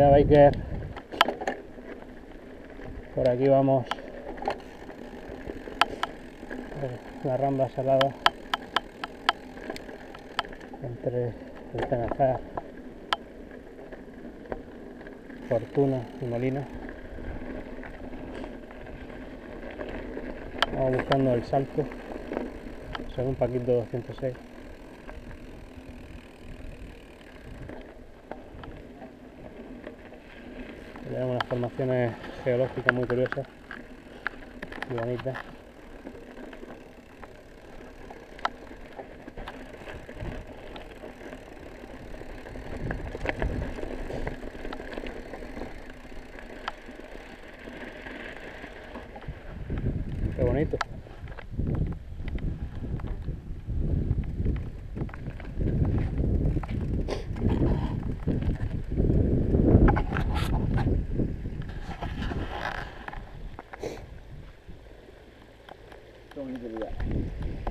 Comunidad Biker. Por aquí vamos. La rambla salada. Entre el Penazar, Fortuna y Molina. Vamos buscando el salto. Según Paquito 206. Tenemos unas formaciones geológicas muy curiosas y bonitas. Qué bonito.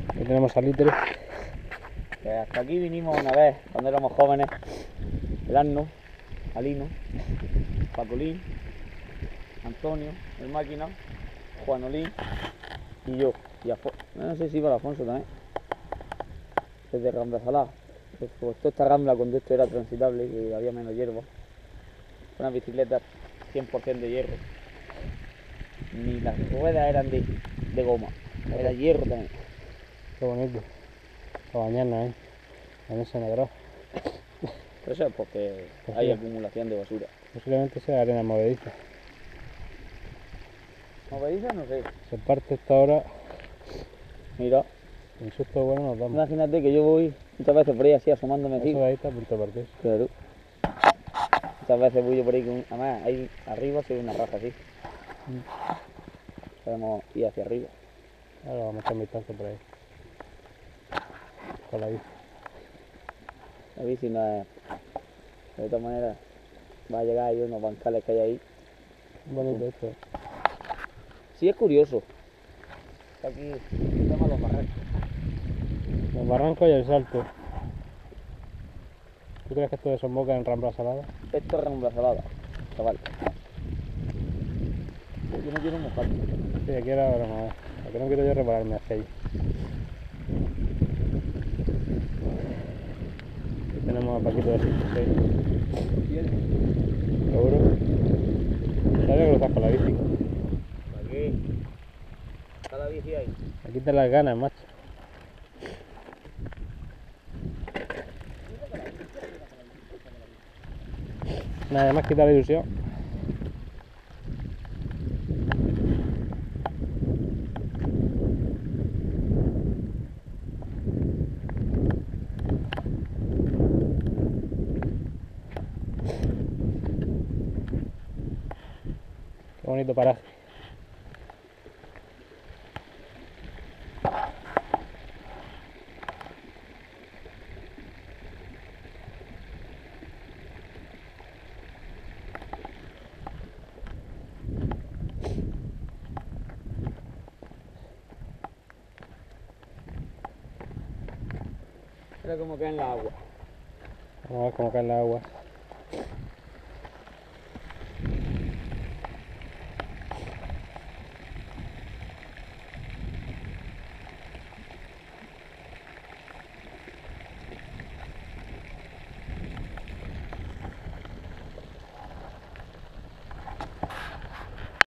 Aquí tenemos salitre. Que hasta aquí vinimos una vez cuando éramos jóvenes. El Arno, Alino, Pacolín, Antonio, el máquina, Juanolín y yo. Y Afo- no sé si iba Alfonso también. Desde Rambla Salada. Pues toda esta rambla cuando esto era transitable y había menos hierba. Unas bicicletas 100% de hierro. Ni las ruedas eran de, de goma. Era hierro también. Qué bonito. Bañarnos ahí. En ese negro. Pero eso es porque hay acumulación de basura. Posiblemente sea arena movediza. ¿Movediza? No sé. Se parte esta hora. Mira, Un susto bueno nos damos. imagínate que yo voy muchas veces por ahí así asomándome así. Eso de ahí está a punto de partirse. Claro. Muchas veces voy yo por ahí con... Además, ahí arriba se ve una raja así. Podemos ir hacia arriba. Ahora vamos a echar por ahí. Con la bici. La bici no es... De todas maneras, va a llegar ahí unos bancales que hay ahí. Bonito esto. Sí, es curioso. Aquí tenemos los barrancos. El barranco y el salto. ¿Tú crees que esto desemboca en Rambla Salada? Esto es rambla salada, chaval. Yo no quiero mojarme. Sí, aquí ahora vamos a ver. Lo que no quiero yo repararme hacia ahí. Aquí tenemos a Paquito de 66. Seguro. ¿Sabes que cruzas con la bici? Aquí. Está la bici ahí. Aquí te las ganas, macho. Nada más quitar la ilusión. Qué bonito paraje. Mira cómo cae en la agua. Vamos a ver cómo cae el agua.